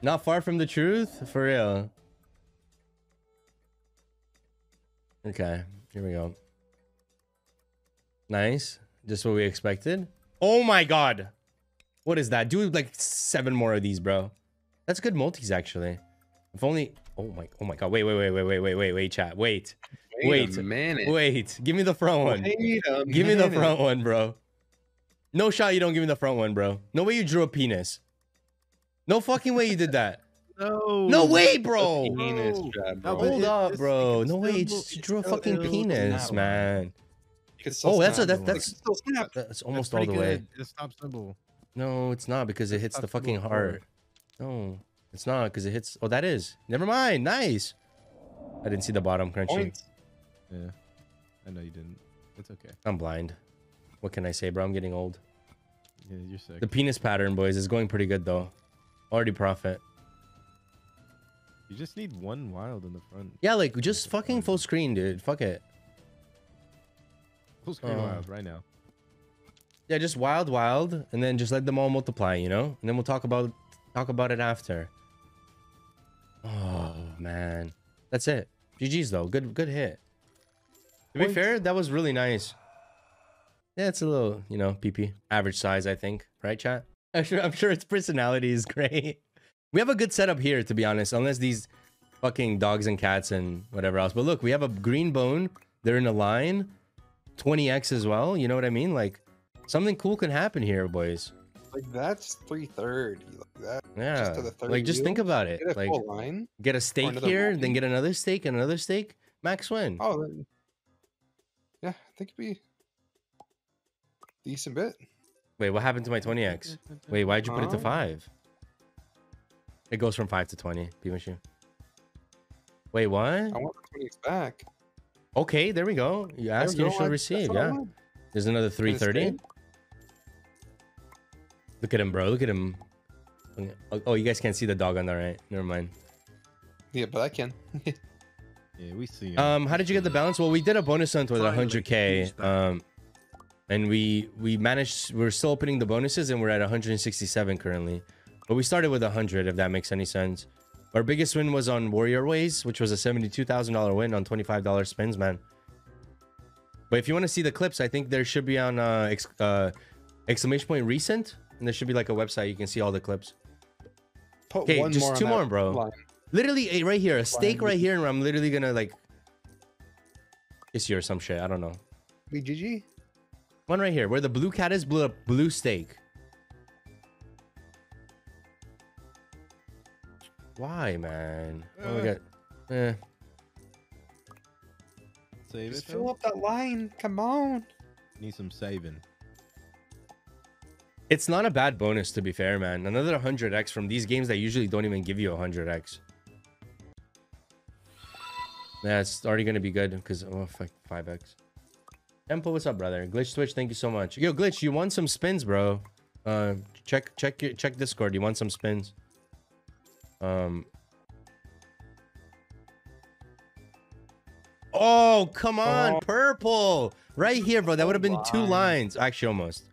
not far from the truth, for real. Okay, here we go. Nice. Just what we expected. Oh my god. What is that? Do like seven more of these, bro. That's good multis, actually. If only... Oh my... Oh my god. Wait, wait, wait, wait, wait, wait, wait, wait, chat. Wait. Wait.
Wait.
wait. Give me the front one. Give me the front one, bro. No shot you don't give me the front one, bro. No way you drew a penis. No fucking way you did that.
No.
No way, bro.
Penis,
no.
Hold up, bro. No way. You just drew a fucking penis, man.
You could still
Oh, that's a that, that's
It still snap.
that's
That's
almost all the
pretty
way.
good. It's top symbol.
No, it's not because it hits the fucking
little
heart. No, it's not because it hits. Oh, that is. Never mind. Nice. I didn't see the bottom crunchy.
Points.
Yeah. I know you didn't. It's okay.
I'm blind. What can I say, bro? I'm getting old.
Yeah, you're sick.
The penis pattern, boys, is going pretty good though. Already profit.
You just need one wild in the front.
Yeah, like just fucking full screen, dude. Fuck it.
Full screen
Uh,
wild right now.
Yeah, just wild, wild, and then just let them all multiply, you know. And then we'll talk about talk about it after. Oh man, that's it. GG's though. Good, good hit. To be fair, that was really nice. Yeah, it's a little, you know, PP average size, I think. Right, chat? I'm sure. I'm sure its personality is great. We have a good setup here, to be honest. Unless these fucking dogs and cats and whatever else. But look, we have a green bone. They're in a line. 20x as well. You know what I mean? Like something cool can happen here, boys.
Like that's 330. Like that.
Yeah.
to the third
like just think about it.
Get a
Like
line.
get a
stake
here, then get another stake and another stake. Max win.
Oh, then, yeah, I think it'd be decent bit.
Wait, what happened to my 20x? Wait, why'd you put it to
um,
five? It goes from five to 20, Pimashu. Wait, what?
I want the 20s back.
Okay, there we go. You
There
ask,
we
you
go,
shall
that's
receive. Yeah. There's another 330. Look at him, bro. Look at him. Oh, oh, you guys can't see the dog on the right. Never mind.
Yeah, but I can.
Yeah, we see. 'em.
Um, how did you get the balance? Well, we did a bonus hunt with
Finally,
100k. Um, and we we managed. We're still opening the bonuses, and we're at 167 currently. But we started with 100, if that makes any sense. Our biggest win was on Warrior Ways, which was a $72,000 win on $25 spins, man. But if you want to see the clips, I think there should be on uh, ex- uh, exclamation point recent, and there should be like a website you can see all the clips.
Put
Okay, just
more
two more, bro.
line.
Literally eh, right here, a
stake
right here, and I'm literally gonna like kiss you or some shit. I don't know.
BGG.
One right here, where the blue cat is, blue blue steak. Why, man? Oh, we
Uh.
got. Eh.
Save it.
Just
fam?
fill up that line. Come on.
Need some saving.
It's not a bad bonus to be fair, man. Another 100x from these games that usually don't even give you 100x. Yeah, it's already gonna be good because oh fuck 5x. Tempo, what's up, brother? Glitch Twitch, thank you so much. Yo, Glitch, you want some spins, bro. Uh, check check your check Discord. You want some spins. Um. Oh come on,
Oh.
purple, right here, bro. That would have been two lines, actually, almost.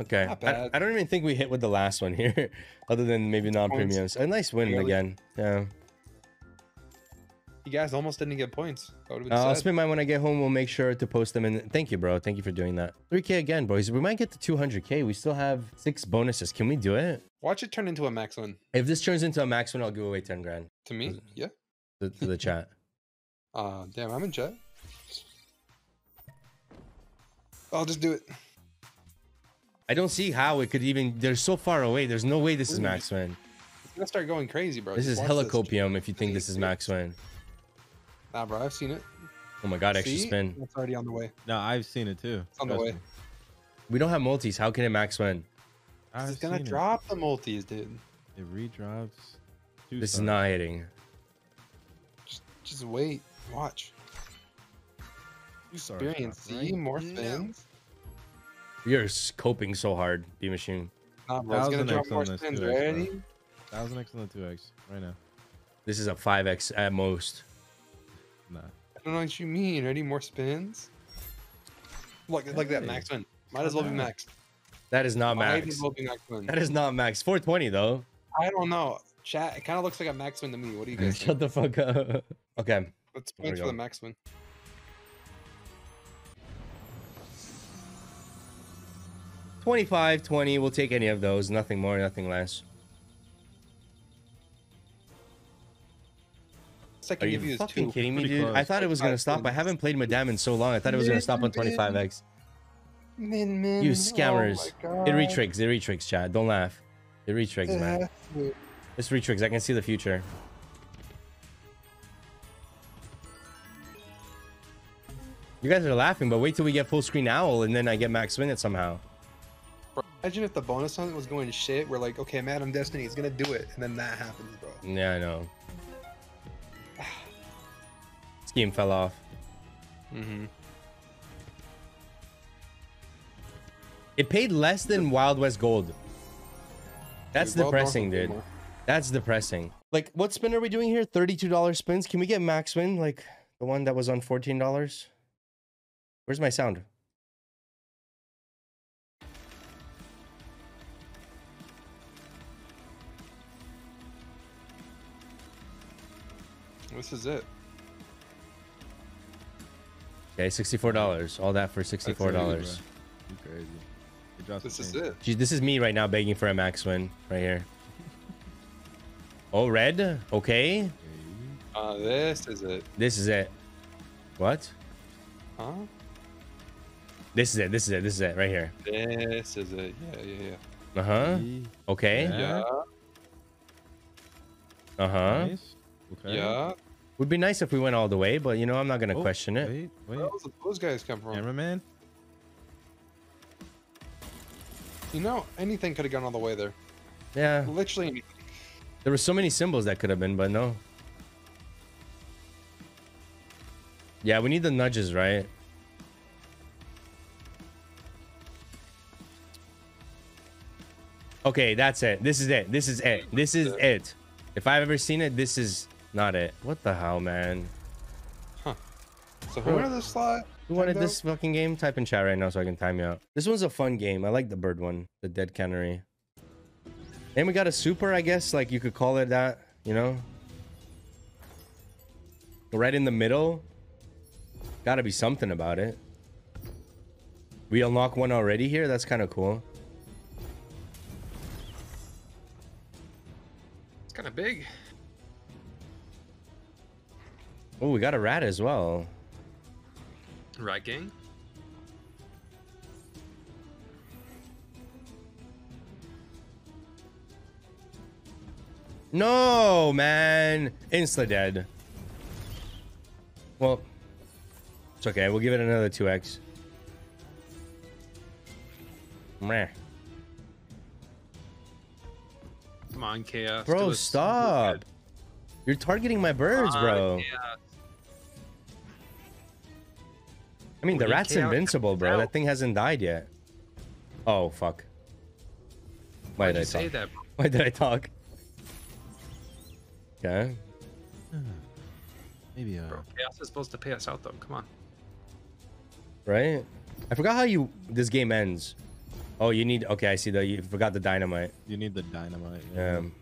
Okay, I. I don't even think we hit with the last one here, other than maybe non-premiums. A nice win
Barely.
again. Yeah.
You guys almost didn't get points. That would have
Uh, I'll spend mine when I get home. We'll make sure to post them. And thank you, bro. Thank you for doing that. 3K again, boys. We might get to 200K. We still have six bonuses. Can we do it?
Watch it turn into a max win.
If this turns into a max win, I'll give away 10 grand
To me, yeah.
to, to the chat.
Uh, damn, I'm in chat. I'll just do it.
I don't see how it could even. They're so far away. There's no way this is
Ooh.
max win.
It's gonna start going crazy, bro.
This
Just
is
watch
hella copium if you think this is
please.
max win.
Nah, bro, I've seen it.
Oh my god, extra
See?
spin.
It's already on the way.
No, I've seen it too.
It's on the way.
me.
We don't have multis. How can it max win?
It's gonna
seen it.
drop the multis, dude.
It redrops. two
This is not hitting.
Just, just wait. Watch. Experience.
drop
See
right
more
now.
spins.
You're coping so hard, B machine.
Nah, bro, it's gonna
Thousand
drop more spins.
2X.
Ready?
Thousand X on the two X right now.
This is a 5x at most.
Nah.
I don't know what you mean. Any More spins. Look, like that max win. Might as well be max.
That is not max.
Might as well be max win.
That is not max. 420 though.
I don't know. Chat. It kind of looks like a max win to me. What do you guys think?
Shut the fuck up. Okay.
Let's point for
go.
the max win.
Twenty-five, twenty. We'll take any of those. Nothing more, nothing less.
Second
Are
give
you
you is
fucking
two.
kidding me,
Pretty
dude? I thought it was gonna stop. I haven't played Madame in so long. I thought it was gonna stop on 25x.
Min, min.
You
Oh
scammers.
my
It
God.
retricks. It retricks, Chad. Don't laugh. It retricks, man.
Yeah.
It's retricks. I can see the future. You guys are laughing, but wait till we get full screen owl and then I get max win it somehow.
Imagine if the bonus on it was going shit. We're like, okay, Madame Destiny is gonna do it, and then that happens, bro.
Yeah, I know. Scheme fell off.
Mm-hmm.
It paid less than Wild West Gold. That's depressing, dude. That's depressing. Like, what spin are we doing here? $32 spins? Can we get max win? Like, the one that was on $14? Where's my sound?
This is it.
Okay, $64. All that for $64.
bro. You crazy.
This is it.
Gee, this is me right now begging for a max win right here. Oh, red? Okay.
Uh, this is it.
This is it. What?
Huh?
This is it. This is it. This is it right here.
This is it. Yeah, yeah, yeah.
Uh huh. Okay.
Yeah.
Yeah,
Uh huh.
Nice. Okay.
yeah.
Would be nice if we went all the way, but you know, I'm not gonna
Oh,
question it.
Wait, wait.
Where did those guys come from?
Cameraman.
You know, anything could have gone all the way there.
Yeah.
Literally anything.
There were so many symbols that could have been, but no. Yeah, we need the nudges, right? Okay, that's it. This is it. This is it. This is it. If I've ever seen it, this is not it. What the hell, man? Huh.
So who wanted this slot?
Who wanted this fucking game? Type in chat right now so I can time you out. This one's a fun game. I like the bird one, the dead canary. And we got a super, I guess, like you could call it that, you know? Right in the middle. Gotta be something about it. We unlock one already here? That's kind of cool.
It's kind of big.
Oh, we got a rat as well.
Right, gang?
No, man. Insta dead. Well, it's okay. We'll give it another 2x. Meh.
Come on, Chaos.
Bro, stop. You're targeting my birds,
on,
bro.
Chaos.
I mean, the
We
rat's
chaos
invincible, bro.
out.
That thing hasn't died yet. Oh, fuck. Why
Why'd
did I
say
talk?
that? bro?
Why did I talk? Okay.
Maybe uh.
Bro, Chaos is supposed to pay us out, though. Come on.
Right? I forgot how you this game ends. Oh, you need okay, I see the you forgot the dynamite.
You need the dynamite. yeah.
Um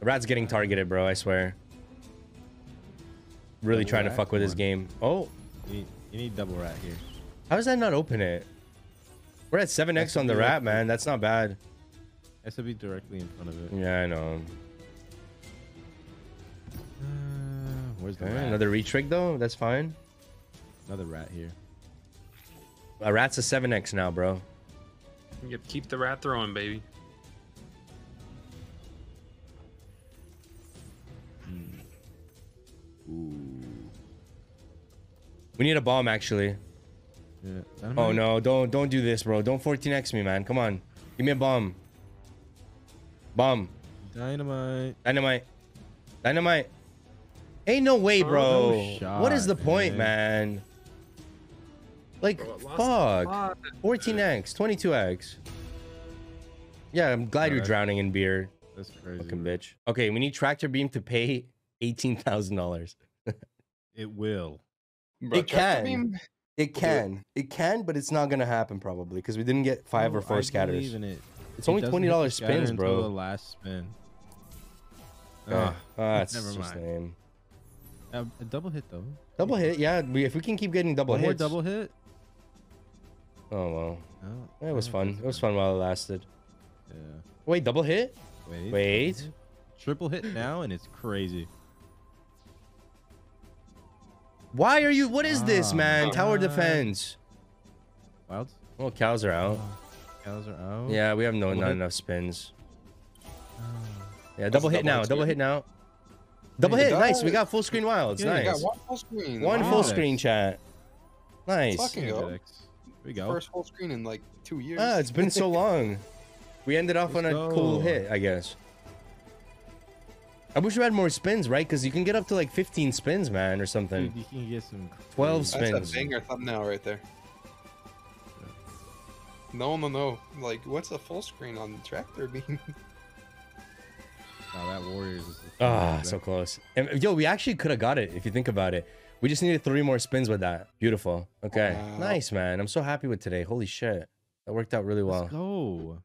the rat's getting targeted, bro, I swear. Really
Double
trying to fuck with
Come
this game. Oh,
You need, you need double rat here.
how does that not open it? We're at 7x on the
be
rat, man. That's not bad.
Has to be directly in front of it.
Yeah, I know.
Uh, where's the
Okay,
rat?
another retrig though. That's fine.
Another rat here.
A rat's a 7x now, bro.
You keep the rat throwing, baby.
Ooh.
We need a bomb actually.
Yeah.
Oh no, don't don't do this, bro. Don't 14x me, man. Come on. Give me a bomb. Bomb.
Dynamite.
Dynamite. Dynamite. Ain't no way, oh, bro.
no shot,
what is the point,
man.
man? Like,
Bro,
fuck.
lot.
14x, 22x. Yeah, I'm glad you're
Alright.
drowning in beer,
That's crazy.
fucking
bro.
bitch. Okay, we need tractor beam to pay $18,000.
It will.
Bro,
It can.
Beam-
It can. It can, but it's not gonna happen probably because we didn't get five or four
I
scatters.
it.
It's
It
only twenty dollars spins,
until The
bro.
last spin.
Ah,
ah,
that's
never
just
mind.
lame.
a, a double hit though.
Double hit, yeah. We, if we can keep getting double
One more double hit.
Oh well,
Oh,
it was fun. It was fun while it lasted.
Yeah.
Wait, double hit?
Wait.
Wait.
Triple hit now, and it's crazy.
Why are you? What is this,
Ah,
man? Tower defense.
Wilds.
Well, cows are out.
Cows are out.
Yeah, we have no
Double
not
hit.
enough spins.
Oh.
Yeah, double hit
double
now.
hit
Double hit now. Double hit. Nice. We got full screen wilds.
Yeah, you
You got
Nice.
one full screen.
One
Wow.
full screen chat. Nice.
Fucking go.
We go.
First full screen in like two years.
Ah, it's been so long. We ended off on
Let's
a cool hit, I guess. I wish we had more spins, right? Because you can get up to like 15 spins, man, or something.
Dude, you can get some.
12
crazy-
That's
spins.
a banger thumbnail right there. No, no, no. Like, what's a full screen on the tractor beam?
Wow, that Warriors is.
Ah, so close. And, yo, we actually could have got it if you think about it. We just needed three more spins with that. Beautiful. Okay.
Wow.
Nice, man. I'm so happy with today. Holy shit. That worked out really well.
Let's go.